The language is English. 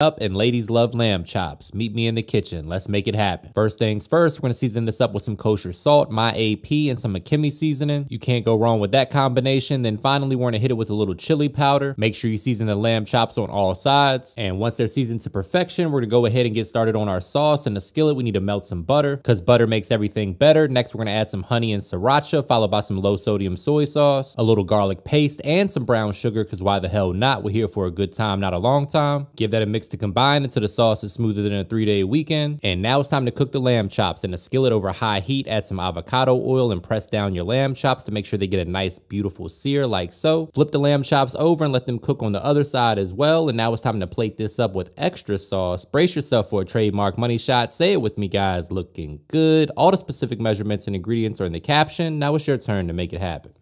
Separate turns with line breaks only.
up and ladies love lamb chops. Meet me in the kitchen. Let's make it happen. First things first, we're gonna season this up with some kosher salt, my AP, and some McKimmy seasoning. You can't go wrong with that combination. Then finally, we're gonna hit it with a little chili powder. Make sure you season the lamb chops on all sides. And once they're seasoned to perfection, we're gonna go ahead and get started on our sauce. In the skillet, we need to melt some butter because butter makes everything better. Next, we're gonna add some honey and sriracha, followed by some low sodium soy sauce, a little garlic paste, and some brown sugar because why the hell not? We're here for a good time, not a long time. Give that a mix to combine until the sauce is smoother than a three day weekend. And now it's time to cook the lamb chops in a skillet over high heat. Add some avocado oil and press down your lamb chops to make sure they get a nice, beautiful sear like so. Flip the lamb chops over and let them cook on the other side as well. And now it's time to plate this up with extra sauce. Brace yourself for a trademark money shot. Say it with me, guys. Looking good. All the specific measurements and ingredients are in the caption. Now it's your turn to make it happen.